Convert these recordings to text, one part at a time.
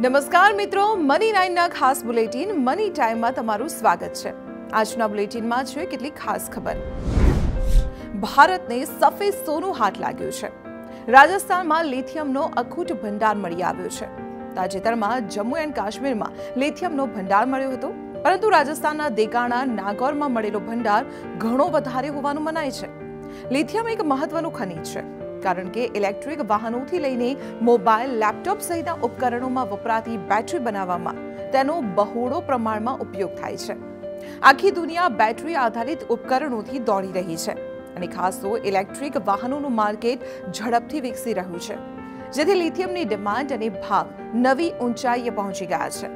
નમસ્કાર મિત્રો મની નાઇનના ખાસ બુલેટિન મની ટાઈમમાં તમારું સ્વાગત છે. આજના બુલેટિનમાં છે કેટલીક ખાસ ખબર. ભારતને સફેદ સોનું હાથ લાગ્યું છે. રાજસ્થાનમાં લિથિયમનો અખૂટ ભંડાર મળી આવ્યો છે. તાજેતરમાં જમ્મુ એન્ડ કાશ્મીરમાં લિથિયમનો ભંડાર મળ્યો હતો. પરંતુ રાજસ્થાનના દેગાણા, નાગોરમાં મળેલો ભંડાર ઘણો વધારે હોવાનું મનાય છે. લિથિયમ એક મહત્વનું ખનિજ છે. કારણ કે ઇલેક્ટ્રિક વાહનોથી લઈને મોબાઈલ, લેપટોપ સહિતના ઉપકરણોમાં વપરાતી બેટરી બનાવવામાં તેનો બહોળો પ્રમાણમાં ઉપયોગ થાય છે. આખી દુનિયા બેટરી આધારિત ઉપકરણોથી દોડી રહી છે અને ખાસ તો ઇલેક્ટ્રિક વાહનોનું માર્કેટ ઝડપથી વિકસી રહ્યું છે, જેથી લિથિયમની ડિમાન્ડ અને ભાવ નવી ઊંચાઈએ પહોંચી ગયા છે.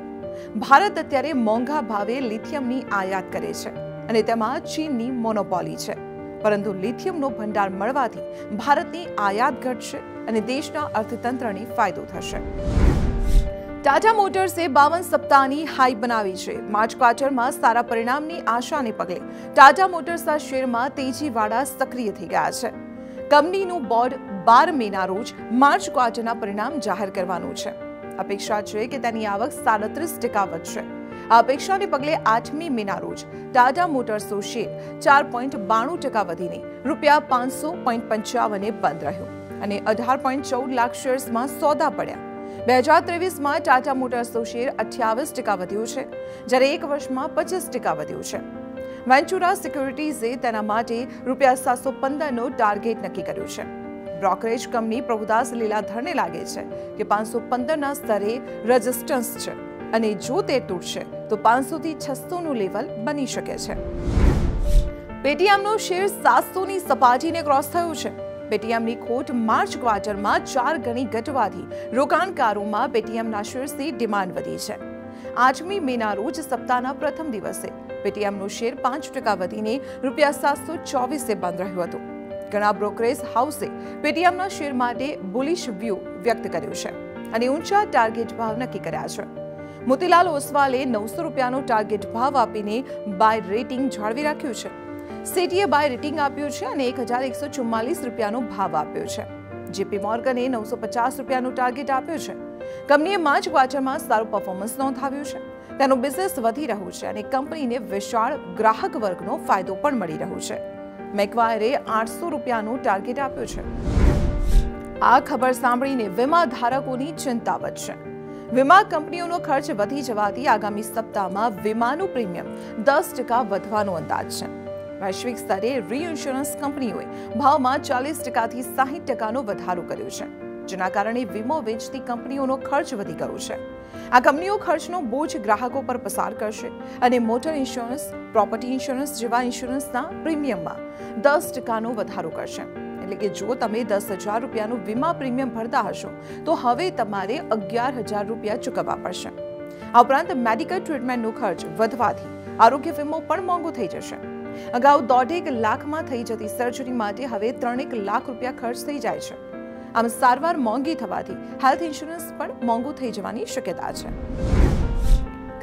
ભારત અત્યારે મોંઘા ભાવે લિથિયમની આયાત કરે છે અને તેમાં ચીનની મોનોપોલી છે. પરંતુ લિથિયમનો ભંડાર મળવાથી ભારતની આયાત ઘટશે અને દેશના અર્થતંત્રને ફાયદો થશે. ટાટા મોટર્સે બાવન સપ્તાહની હાઈ બનાવી છે. માર્ચ ક્વાર્ટરમાં સારા પરિણામની આશાને પગલે ટાટા મોટર્સના શેરમાં તેજીવાળા સક્રિય થઈ ગયા છે. કંપનીનું બોર્ડ બાર મેના રોજ માર્ચ ક્વાર્ટરના પરિણામ જાહેર કરવાનું છે. અપેક્ષા છે કે તેની આવક સાડત્રીસ ટકા વધશે. આ અપેક્ષાને પગલે આઠમી મેના રોજ ટાટા મોટર્સનો શેર ચાર પોઈન્ટ બાણું ટકા વધીને રૂપિયા પાંચસો પોઈન્ટ પંચાવને બંધ રહ્યો અને અઢાર પોઈન્ટ ચૌદ લાખ શેર્સમાં સોદા પડ્યા. બે હજાર ત્રેવીસમાં ટાટા મોટર્સનો શેર અઠ્યાવીસ ટકા વધ્યો છે, જ્યારે એક વર્ષમાં પચીસ ટકા વધ્યો છે. વેન્ચુરા સિક્યુરિટીઝે તેના માટે રૂપિયા સાતસો પંદરનો ટાર્ગેટ નક્કી કર્યો છે. બ્રોકરેજ કંપની પ્રભુદાસ લીલાધરને લાગે છે કે પાંચસો પંદરના સ્તરે રજિસ્ટન્સ છે અને જો તે તૂટશે તો પાંચસોથી છસોનું લેવલ બની શકે છે. પેટીએમનો શેર સાતસોની સપાટીને ક્રોસ થયો છે. પેટીએમની ખોટ માર્ચ ક્વાર્ટરમાં ચાર ગણી ઘટવાથી રોકાણકારોમાં પેટીએમના શેર્સની ડિમાન્ડ વધી છે. આઠમી મેના રોજ સપ્તાહના પ્રથમ દિવસે પેટીએમનો શેર પાંચ ટકા વધીને રૂપિયા સાતસો ચોવીસે બંધ રહ્યો હતો. ઘણા બ્રોકરેજ હાઉસે પેટીએમના શેર માટે બુલિશ વ્યૂ વ્યક્ત કર્યો છે અને ઊંચા ટાર્ગેટ ભાવ નક્કી કર્યા છે. મોતીલાલ ઓસવાલે નવસો રૂપિયાનો ટાર્ગેટ ભાવ આપીને બાય રેટિંગ જાળવી રાખ્યું છે. સેટીએ બાય રેટિંગ આપ્યું છે અને એક હજાર એકસો ચુમ્માલીસ રૂપિયાનો ભાવ આપ્યો છે. જેપી મોર્ગને નવસો પચાસ રૂપિયાનો ટાર્ગેટ આપ્યો છે. કંપનીએ માર્ચ ક્વાર્ટરમાં સારું પરફોર્મન્સ નોંધાવ્યું છે. તેનું બિઝનેસ વધી રહ્યું છે અને કંપનીને વિશાળ ગ્રાહક વર્ગનો ફાયદો પણ મળી રહ્યો છે. મેકવાયરે આઠસો રૂપિયાનો ટાર્ગેટ આપ્યો છે. આ ખબર સાંભળીને વીમા ધારકોની ચિંતા વધશે. વીમા કંપનીઓનો ખર્ચ વધી જવાથી આગામી સપ્તાહમાં વીમાનું પ્રીમિયમ દસ ટકા વધવાનો અંદાજ છે. વૈશ્વિક સ્તરે રીઇન્સ્યોરન્સ કંપનીઓએ ભાવમાં ચાલીસ ટકાથી સાહીઠ ટકાનો વધારો કર્યો છે, જેના કારણે વીમો વેચતી કંપનીઓનો ખર્ચ વધી ગયો છે. આ કંપનીઓ ખર્ચનો બોજ ગ્રાહકો પર પસાર કરશે અને મોટર ઇન્સ્યોરન્સ પ્રોપર્ટી ઇન્સ્યોરન્સ જેવા ઇન્સ્યોરન્સના પ્રીમિયમમાં દસ ટકાનો વધારો કરશે. એટલે કે જો તમે દસ હજાર રૂપિયાનું વીમા પ્રીમિયમ ભરતા હશો, તો હવે તમારે અગિયાર હજાર રૂપિયા ચૂકવવા પડશે. આ ઉપરાંત મેડિકલ ટ્રીટમેન્ટનો ખર્ચ વધવાથી આરોગ્ય વીમો પણ મોંઘો થઈ જશે. અગાઉ દોઢેક લાખમાં થઈ જતી સર્જરી માટે હવે ત્રણેક લાખ રૂપિયા ખર્ચ થઈ જાય છે. આમ સારવાર મોંઘી થવાથી હેલ્થ ઇન્સ્યોરન્સ પણ મોંઘું થઈ જવાની શક્યતા છે.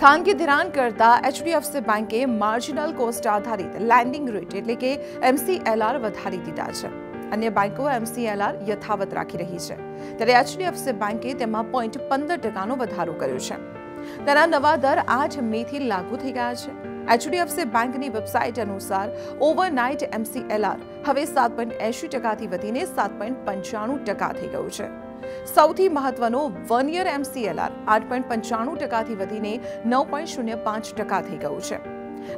ખાનગી ધિરાણ કરતા એચડીએફસી બેંકે માર્જિનલ કોસ્ટ આધારિત લેન્ડિંગ રેટ એટલે કે એમસીએલઆર વધારી દીધા છે. અન્ય બેંકો એમસીએલઆર યથાવત રાખી રહી છે. ત્યારે એચડીએફસી બેંકે તેમાં પોઈન્ટ પંદર ટકાનો વધારો કર્યો છે. તેના નવા દર આઠ મેથી લાગુ થઈ ગયા છે. એચડીએફસી બેંકની વેબસાઇટ અનુસાર ઓવરનાઇટ એમસીએલઆર હવે સાત પોઈન્ટ એંશી ટકાથી વધીને સાત પોઈન્ટ પંચાણું ટકા થઈ ગયું છે. સૌથી મહત્વનો વન યર એમસીએલઆર આઠ પોઈન્ટ પંચાણું ટકાથી વધીને નવ પોઈન્ટ શૂન્ય પાંચ ટકા થઈ ગયું છે.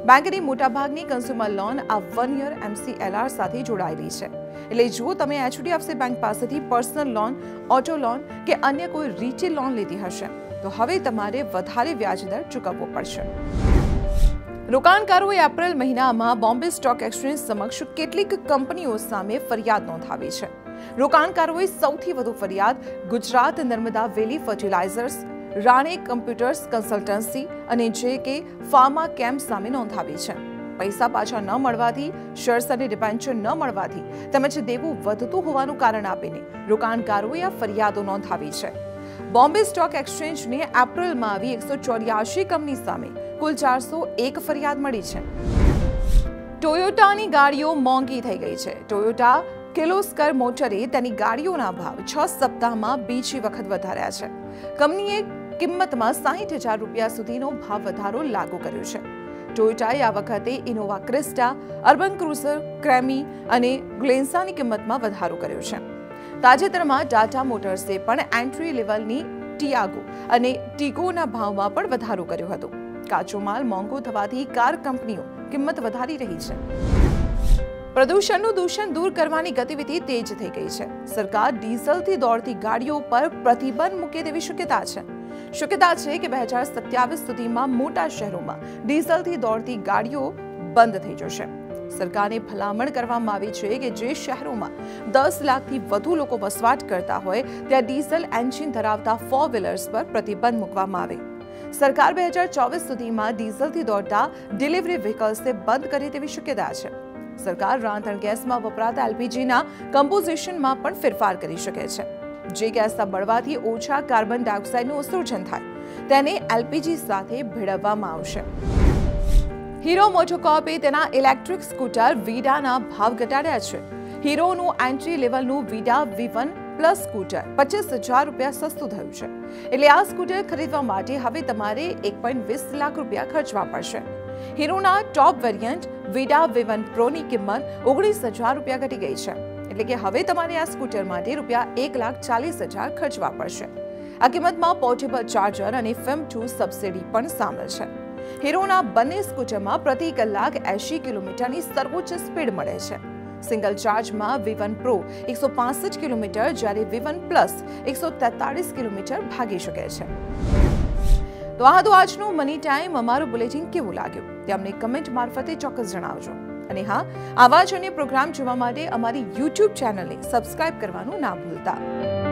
બેંકની મોટાભાગની કન્ઝ્યુમર લોન આ વન યર એમસીએલઆર સાથે જોડાયેલી છે. એટલે જુઓ તમે એચડીએફસી બેંક પાસેથી પર્સનલ લોન ઓટો લોન કે અન્ય કોઈ રિટેલ લોન લીધી હશે. તો હવે તમારે વધારે વ્યાજદર ચૂકવવો પડશે. રોકાણકારોએ એપ્રિલ મહિનામાં બોમ્બે સ્ટોક એક્સચેન્જ સમક્ષ કેટલીક કંપનીઓ સામે ફરિયાદ નોંધાવી છે. રોકાણકારોએ સૌથી વધુ ફરિયાદ Gujarat Narmada valley fertilizers Rane computers consultancy અને જે કે ફાર્મા કેમ્પ સામે નોંધાવી છે. પૈસા પાછા ન મળવાથી શેર્સ અને ડિપેન્ચર ન મળવાથી તેમજ દેવું વધતું હોવાનું કારણ આપીને રોકાણકારોએ આ ફરિયાદો નોંધાવી છે. બોમ્બે સ્ટોક એક્સચેન્જને એપ્રિલમાં આવી એકસો ચોર્યાસી કંપની સામે કુલ ચારસો એક ફરિયાદ મળી છે. ટોયોટાની ગાડીઓ મોંઘી થઈ ગઈ છે. ટોયોટા કિલોસ્કર મોટરે તેની ગાડીઓના ભાવ છ સપ્તાહમાં બીજી વખત વધાર્યા છે. કંપનીએ કિંમતમાં સાહીઠ હજાર રૂપિયા સુધીનો ભાવ વધારો લાગુ કર્યો છે. ટોયોટાએ આ વખતે ઇનોવા ક્રિસ્ટા, અર્બન ક્રુઝર, ક્રેમી અને ગ્લેન્સાની કિંમતમાં વધારો કર્યો છે. તાજેતરમાં ટાટા મોટર્સે પણ એન્ટ્રી લેવલની ટિયાગો અને ટીગોના ભાવમાં પણ વધારો કર્યો હતો. કાચો માલ મોંઘો થવાથી કાર કંપનીઓ કિંમત વધારી રહી છે. પ્રદૂષણનું દૂષણ દૂર કરવાની ગતિવિધિ તેજ થઈ ગઈ છે. સરકાર ડીઝલથી દોડતી ગાડીઓ પર પ્રતિબંધ મૂકે તેવી શક્યતા છે. શક્યતા છે કે બે હજાર સત્યાવીસ સુધીમાં મોટા શહેરોમાં ડીઝલથી દોડતી ગાડીઓ બંધ થઈ જશે. સરકારને ભલામણ કરવામાં આવી છે કે જે શહેરોમાં દસ લાખથી વધુ લોકો વસવાટ કરતા હોય, ત્યાં ડીઝલ એન્જિન ધરાવતા ફોર વ્હીલર્સ પર પ્રતિબંધ મૂકવામાં આવે. સરકાર બે હજાર ચોવીસ સુધીમાં ડીઝલથી દોડતા ડિલિવરી વ્હીકલ્સને બંધ કરે તેવી શક્યતા છે. સરકાર રાંધણ ગેસમાં વપરાતા એલપીજીના કમ્પોઝિશનમાં પણ ફેરફાર કરી શકે છે. જે ગેસના બળવાથી ઓછા કાર્બન ડાયોક્સાઇડનું ઉત્સર્જન થાય, તેને એલપીજી સાથે ભેળવવામાં આવશે. હીરો મોટોકોર્પે તેના ઇલેક્ટ્રિક સ્કૂટર વીડાના ભાવ ઘટાડ્યા છે. હીરોનું entry લેવલનું Vida V one plus scooter પચીસ હજાર રૂપિયા સસ્તું થયું છે. એટલે આ સ્કૂટર ખરીદવા માટે હવે તમારે એક પોઈન્ટ વીસ લાખ રૂપિયા ખર્ચવા પડશે. હીરોના ટોપ વેરિયન્ટ વિડા વિવન પ્રોની કિંમત ઓગણીસ હજાર રૂપિયા ઘટી ગઈ છે. એટલે કે હવે તમારે આ સ્કૂટર માટે રૂપિયા એક લાખ ચાલીસ હજાર ખર્ચવા પડશે. આ કિંમતમાં પોર્ટેબલ ચાર્જર અને ફિલ્મ ટુ સબસિડી પણ સામેલ છે. હીરોના બંને સ્કૂટરમાં પ્રતિ કલાક એંશી કિલોમીટરની સર્વોચ્ચ સ્પીડ મળે છે. સિંગલ ચાર્જમાં વિવન પ્રો એકસો પાસઠ કિલોમીટર, જ્યારે વિવન પ્લસ એકસો તેતાળીસ કિલોમીટર ભાગી શકે છે. તો આ તો આજનું મની ટાઈમ. અમારું બુલેટિન કેવું લાગ્યું? તે અમને કમેન્ટ મારફતે ચોક્કસ જણાવજો. અને હા, આવા જ અન્ય પ્રોગ્રામ જોવા માટે અમારી યુટ્યુબ ચેનલને સબસ્ક્રાઇબ કરવાનું ના ભૂલતા.